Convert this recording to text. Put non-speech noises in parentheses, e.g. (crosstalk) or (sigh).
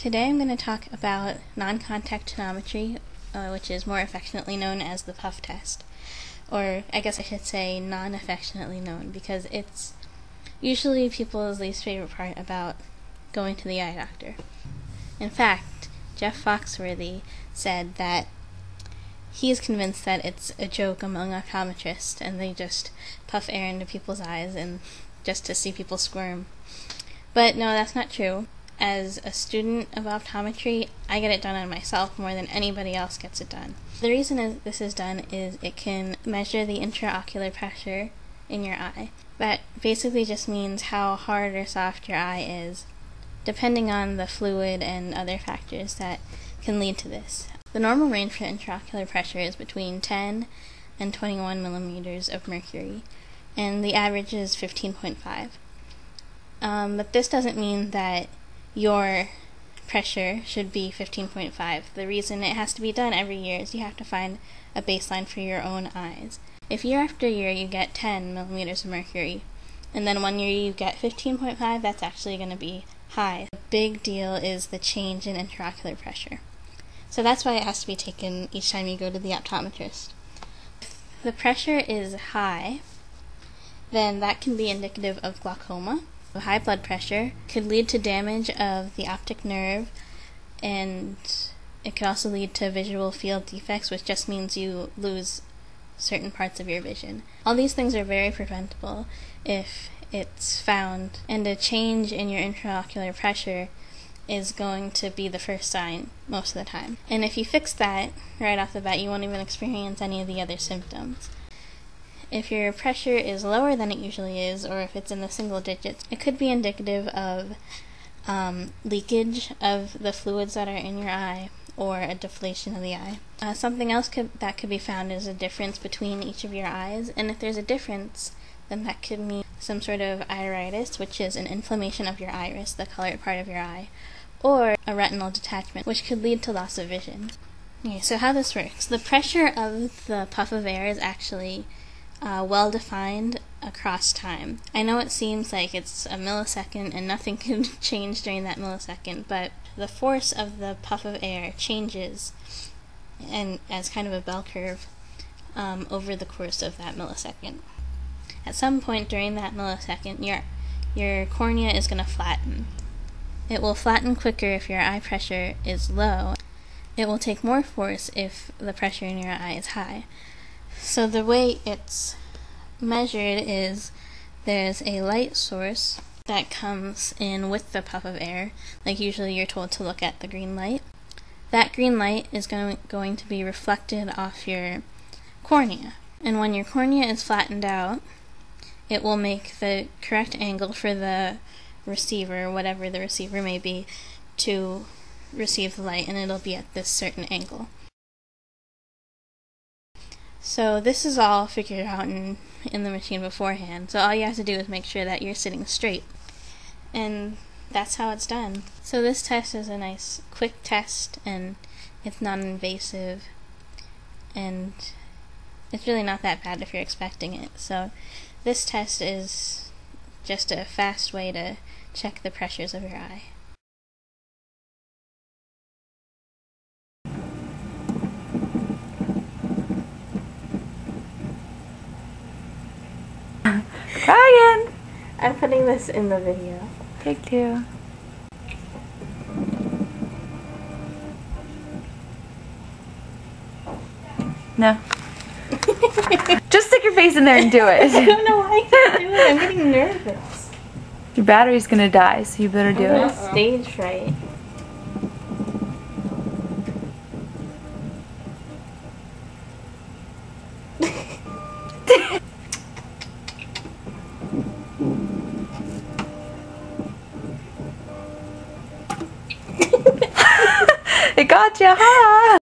Today I'm going to talk about non-contact tonometry, uh, which is more affectionately known as the puff test. Or I guess I should say non-affectionately known because it's usually people's least favorite part about going to the eye doctor. In fact, Jeff Foxworthy said that he is convinced that it's a joke among optometrists and they just puff air into people's eyes and just to see people squirm. But no, that's not true. As a student of optometry, I get it done on myself more than anybody else gets it done. The reason this is done is it can measure the intraocular pressure in your eye. That basically just means how hard or soft your eye is, depending on the fluid and other factors that can lead to this. The normal range for intraocular pressure is between 10 and 21 millimeters of mercury, and the average is 15.5. Um, but this doesn't mean that your pressure should be 15.5. The reason it has to be done every year is you have to find a baseline for your own eyes. If year after year you get 10 millimeters of mercury, and then one year you get 15.5, that's actually going to be high. The big deal is the change in intraocular pressure. So that's why it has to be taken each time you go to the optometrist. If the pressure is high, then that can be indicative of glaucoma. High blood pressure could lead to damage of the optic nerve and it could also lead to visual field defects, which just means you lose certain parts of your vision. All these things are very preventable if it's found, and a change in your intraocular pressure is going to be the first sign most of the time. And if you fix that right off the bat, you won't even experience any of the other symptoms. If your pressure is lower than it usually is, or if it's in the single digits, it could be indicative of um, leakage of the fluids that are in your eye or a deflation of the eye. Uh, something else could, that could be found is a difference between each of your eyes, and if there's a difference, then that could mean some sort of iritis, which is an inflammation of your iris, the colored part of your eye, or a retinal detachment, which could lead to loss of vision. Okay, so how this works. The pressure of the puff of air is actually uh, well defined across time. I know it seems like it's a millisecond and nothing (laughs) can change during that millisecond, but the force of the puff of air changes and as kind of a bell curve um, over the course of that millisecond. At some point during that millisecond, your your cornea is going to flatten. It will flatten quicker if your eye pressure is low. It will take more force if the pressure in your eye is high. So the way it's measured is there's a light source that comes in with the puff of air. Like usually you're told to look at the green light. That green light is going, going to be reflected off your cornea. And when your cornea is flattened out, it will make the correct angle for the receiver, whatever the receiver may be, to receive the light, and it'll be at this certain angle. So this is all figured out in, in the machine beforehand. So all you have to do is make sure that you're sitting straight. And that's how it's done. So this test is a nice quick test and it's non-invasive and it's really not that bad if you're expecting it. So this test is just a fast way to check the pressures of your eye. Ryan! I'm putting this in the video. Take two. No. (laughs) Just stick your face in there and do it. I don't know why I can't do it. I'm getting nervous. Your battery's gonna die, so you better do I'm it. stage fright. It got you, ha!